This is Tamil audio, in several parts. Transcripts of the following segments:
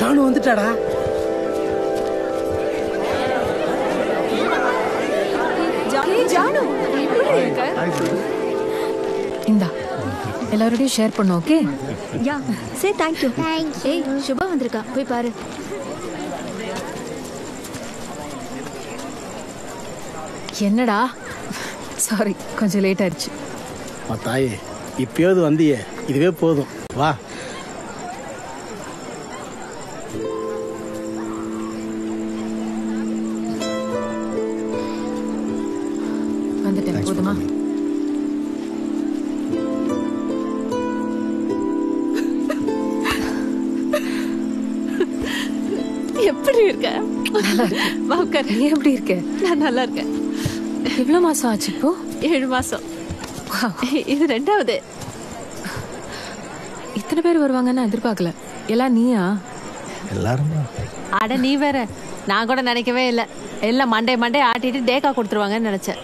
ஜானு வந்துட்டாடா. இந்தா எல்லாரோடையும் ஷேர் பண்ணோம் okay yeah say thank you ஏய் சுபா வந்திருக்கா போய் பாரு. என்னடா? சாரி கொஞ்சம் லேட் ஆயிடுச்சு. தாயே இப்பயாவது வந்தியே இதுவே போதும். வா. வந்துட்டேன் போதுமா? எப்படி இருக்க? வா உட்காரு நீ எப்படி இருக்க? நான் நல்லா இருக்கேன் எவ்வளவு மாசம் ஆச்சு இப்போ? ஏழு மாசம். இது ரெண்டாவது. இத்தனை பேர் வருவாங்கன்னு எதிர்பார்க்கல. எல்லாம் நீயா? எல்லாரும்? அட நீ வேற. நான் கூட நினைக்கவே இல்லை. எல்லாம் மண்டே மண்டே ஆட்டிட்டு டேக்கா கொடுத்துருவாங்கன்னு நினைச்சேன்.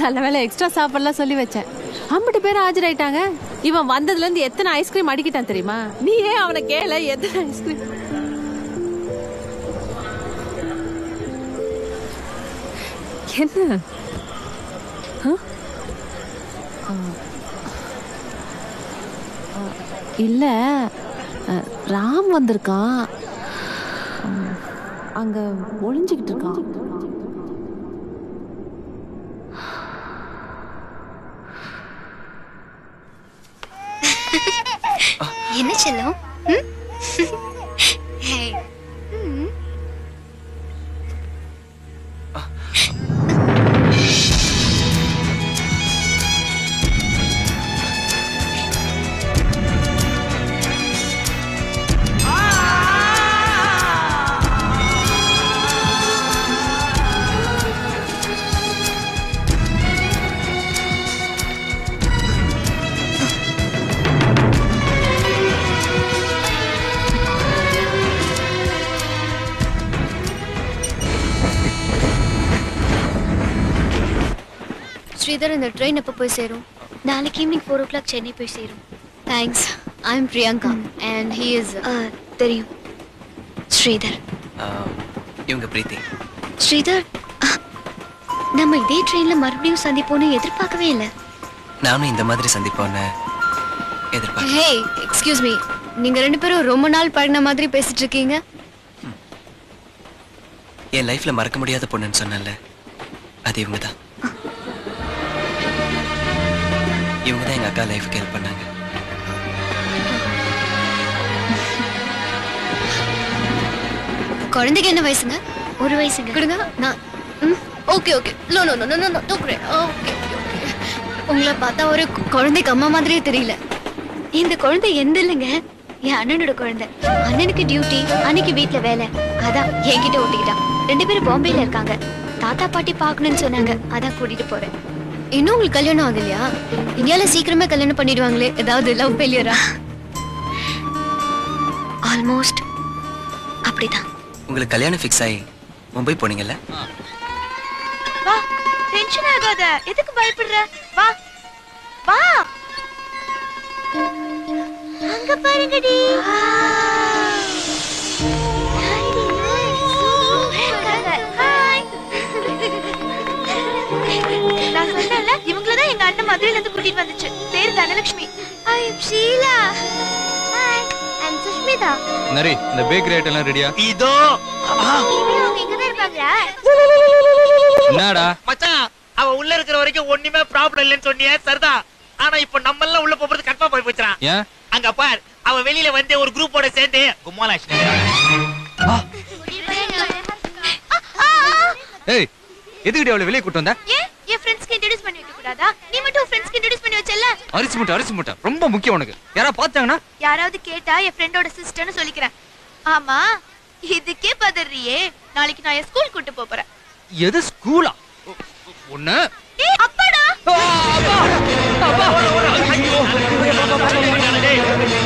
நல்ல வேளை எக்ஸ்ட்ரா சாப்பாடுலாம் சொல்லி வச்சேன். ஐம்பது பேர் ஆஜராயிட்டாங்க. இவன் வந்ததுல இருந்து எத்தனை ஐஸ்கிரீம் அடிக்கிட்டான் தெரியுமா? நீ ஏன் அவனை கேள? எத்தனை ஐஸ்கிரீம் என்ன? இல்ல ராம் வந்திருக்கான். அங்க ஒளிஞ்சுக்கிட்டு இருக்கான். என்ன செல்லம்? ஸ்ரீதர் இந்த ட்ரெயின் எப்போ போய் சேரும்? நாளைக்கு evening four o'clock Chennai போய் சேரும். Thanks I am Priyanka and he is தெரியும். ஸ்ரீதர். இவங்க பிரீத்தி. ஸ்ரீதர் நம்ம இதே ட்ரெயின்ல மறுபடியும் சந்திப்போம்னு எதிர்பார்க்கவே இல்லை. நானும் இந்த மாதிரி சந்திப்போன்னு எதிர்பார்க்க ஹே எக்ஸ்கியூஸ் மீ நீங்க ரெண்டு பேரும் ரொம்ப நாள் பழகின மாதிரி பேசிட்டு இருக்கீங்க? என் லைஃப்ல மறக்க முடியாத பொண்ணுன்னு சொன்னேன்ல. அது இவங்க தான். இவங்க தான் எங்க அக்கா லைஃபுக்கு ஹெல்ப் பண்ணாங்க. குழந்தைக்கு என்ன வயசுங்க? ஒரு வயசுங்க. கொடுங்க. நான் okay okay no no no no no okay okay உங்களை பார்த்தா ஒரு குழந்தைக்கு அம்மா மாதிரியே தெரியல. இந்த குழந்தை எந்த இல்லைங்க? என் அண்ணனோட குழந்தை. அண்ணனுக்கு டியூட்டி அன்னைக்கு வீட்ல வேலை. அதான் என்கிட்ட ஓட்டிக்கிட்டான் ரெண்டு பேரும் பாம்பேல இருக்காங்க. தாத்தா பாட்டி பார்க்கணும்னு சொன்னாங்க. அதான் கூட்டிட்டு போறேன். இன்னும் உங்களுக்கு கல்யாணம் ஆகலையா? இந்தியால சீக்கிரமே கல்யாணம் பண்ணிடுவாங்களே. ஏதாவது லவ் ஃபெயிலியரா ஆல்மோஸ்ட் அப்படிதான் உங்களுக்கு கல்யாணம் ஃபிக்ஸ் ஆகி மும்பை போனீங்கல்ல? வா டென்ஷன் ஆகாத. எதுக்கு பயப்படுற? வா. வா. அங்க பாருங்கடி. மதுரையில இருந்து கூட்டிட்டு வந்துச்சு. பேரு Dhanalakshmi. I am Sheela hi and Sushmita நரி இந்த பேக்கரி ஐட்டம் எல்லாம் ரெடியா இதோ. தான் இருப்பாங்களா? என்னடா? மச்சான் அவ உள்ள இருக்கிற வரைக்கும் ஒண்ணுமே ப்ராப்ளம் இல்லைன்னு சொன்னியே சரிதான் ஆனா இப்ப நம்ம எல்லாம் உள்ள போறது கன்ஃபார்ம் ஆகி போச்சுறான் ஏன்? அங்க பார் அவ வெளியில வந்து ஒரு குரூப்போட சேர்ந்து கும்மாலாஷ்மி ஏய் எதுக்கிட்ட அவளை வெளியே கூட்டு வந்த ஏன் என் ஃப்ரெண்ட்ஸ்க்கு இன்ட்ரோ듀ஸ் பண்ணி வைக்க கூடாதா நீ மட்டும் ஃப்ரெண்ட்ஸ்க்கு இன்ட்ரோ듀ஸ் பண்ணி வச்சல அரிசி முட்டை அரிசி முட்டை. ரொம்ப முக்கியம் உனக்கு. யாரா பார்த்தாங்கன்னா யாராவது கேட்டா என் ஃப்ரெண்டோட சிஸ்டர்னு சொல்லிக்கிறேன். ஆமா இதுக்கே பதறியே. நாளைக்கு நான் ஸ்கூல் கூட்டு போறேன். எது ஸ்கூலா ஒண்ணு. அப்பாடா. கட்சியில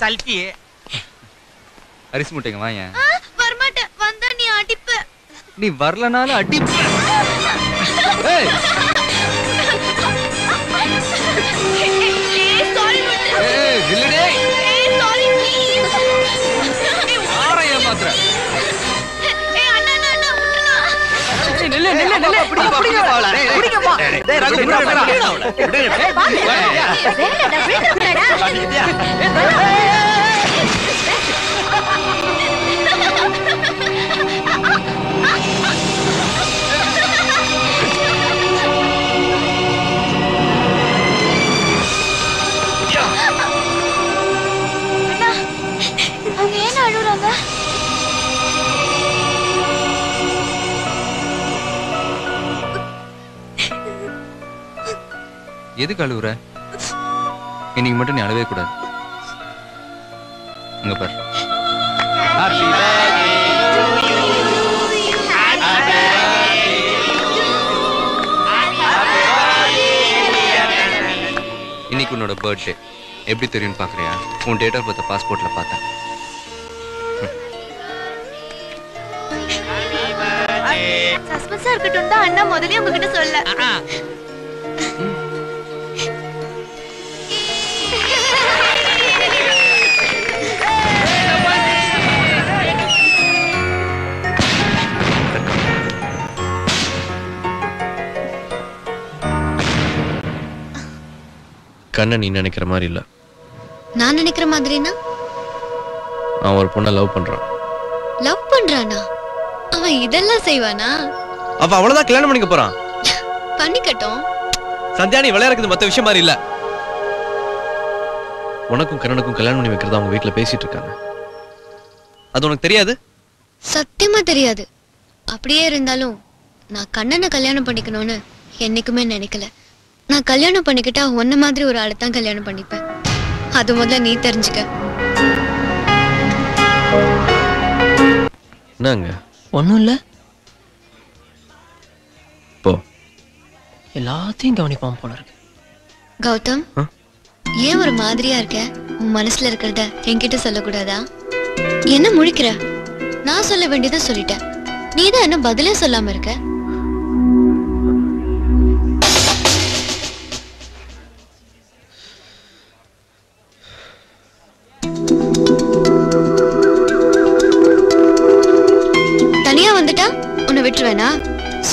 சல்பி அரிசி மூட்டைங்க வாங்க வரமாட்டேன் வந்தா நீ அடிப்ப நீ வரலனாலும் அடி ஏய் எதுக்கு அழுவுற இன்னைக்கு மட்டும் நீ அழவே கூடாது அங்க பாரு இன்னைக்கு உன்னோட பர்த்டே எப்படி தெரியும்னு பாக்குறியா உன் டேட் ஆஃப் பர்த் பாஸ்போர்ட்ல பார்த்தேன் சஸ்பென்ஸா இருக்கட்டும் தான் அண்ணா முதல்ல உங்ககிட்ட சொல்ல கண்ணன் நீ நினைக்கிற மாதிரி இல்ல. நான் நினைக்கிற மாதிரினா? அவன் ஒரு பொண்ணை லவ் பண்றான். லவ் பண்றானா? அவன் இதெல்லாம் செய்வானா? அப்ப அவ்வளவுதான் கல்யாணம் பண்ணிக்க போறான். பண்ணிக்கட்டும். சந்தியா நீ விளையாடுறது மத்த விஷயம் மாதிரி இல்ல. உனக்கும் கண்ணனுக்கும் கல்யாணம் பண்ணி வைக்கிறதா அவங்க வீட்டுல பேசிட்டு இருக்காங்க. அது உனக்கு தெரியாது? சத்தியமா தெரியாது. அப்படியே இருந்தாலும் நான் கண்ணனை கல்யாணம் பண்ணிக்கணும்னு என்னைக்குமே நினைக்கல. நான் கல்யாணம் பண்ணிக்கிட்டா உன்ன மாதிரி ஒரு ஆளை தான் கல்யாணம் பண்ணிப்பேன். அது முதல்ல நீ தெரிஞ்சுக்க. என்னங்க? ஒன்றும் இல்லை. போ. எல்லாத்தையும் கவனிப்பான் போல இருக்கு. கௌதம்? ஏன் ஒரு மாதிரியா இருக்க? உன் மனசுல இருக்கிறத என்கிட்ட சொல்லக்கூடாதா? என்ன முழிக்கிற? நான் சொல்ல வேண்டியதை சொல்லிட்டேன். நீ தான் என்ன பதிலே சொல்லாம இருக்க?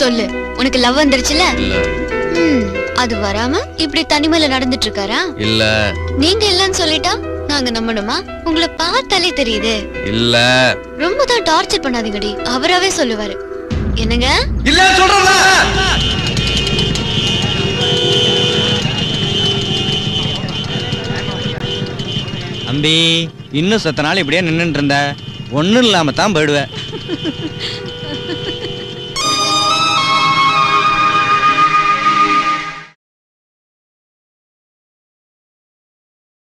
சொல்லு. உனக்கு லவ் வந்துருச்சுல? அது வராம இப்படி தனிமையில நடந்துட்டு இருக்காரா இல்ல. நீங்க இல்லன்னு சொல்லிட்டா நாங்க நம்பணுமா? உங்களை பார்த்தாலே தெரியுது. இல்ல. ரொம்ப தான் டார்ச்சர் பண்ணாதீங்கடி. அவராவே சொல்லுவாரு. என்னங்க? இல்ல சொல்றல அம்பி இன்னும் சத்த நாள் இப்படியே நின்னுட்டு இருந்த. ஒன்றும் இல்லாம தான் போயிடுவேன்